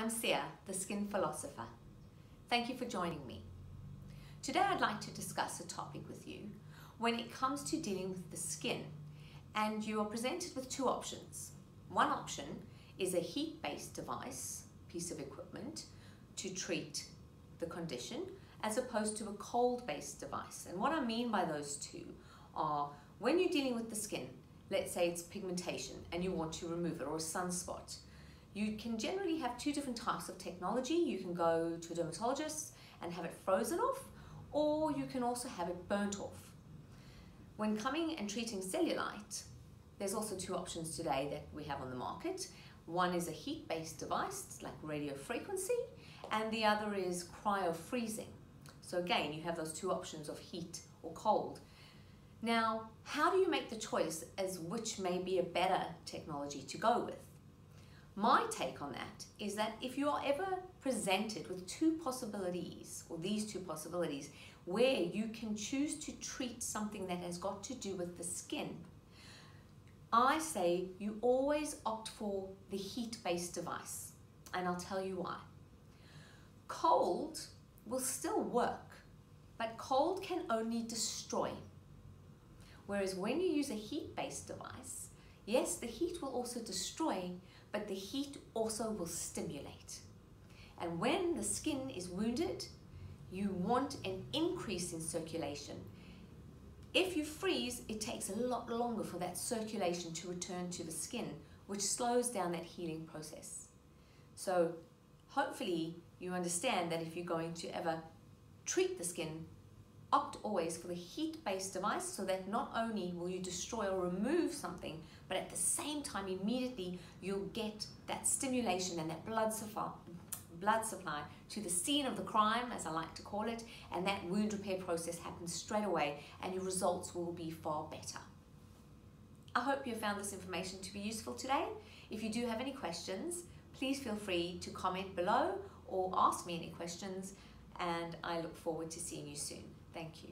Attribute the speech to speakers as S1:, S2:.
S1: I'm Sia, the Skin Philosopher. Thank you for joining me. Today I'd like to discuss a topic with you when it comes to dealing with the skin and you are presented with two options. One option is a heat-based device, piece of equipment, to treat the condition as opposed to a cold-based device. And what I mean by those two are when you're dealing with the skin, let's say it's pigmentation and you want to remove it or a sunspot, you can generally have two different types of technology. You can go to a dermatologist and have it frozen off, or you can also have it burnt off. When coming and treating cellulite, there's also two options today that we have on the market. One is a heat-based device, like radio frequency, and the other is cryo freezing. So again, you have those two options of heat or cold. Now, how do you make the choice as which may be a better technology to go with? My take on that is that if you are ever presented with two possibilities, or these two possibilities, where you can choose to treat something that has got to do with the skin, I say you always opt for the heat-based device. And I'll tell you why. Cold will still work, but cold can only destroy. Whereas when you use a heat-based device, yes, the heat will also destroy, but the heat also will stimulate. And when the skin is wounded, you want an increase in circulation. If you freeze, it takes a lot longer for that circulation to return to the skin, which slows down that healing process. So hopefully you understand that if you're going to ever treat the skin, opt always for the heat-based device so that not only will you destroy or remove something, but at the same time immediately you'll get that stimulation and that blood supply, blood supply to the scene of the crime, as I like to call it, and that wound repair process happens straight away and your results will be far better. I hope you found this information to be useful today. If you do have any questions, please feel free to comment below or ask me any questions and I look forward to seeing you soon. Thank you.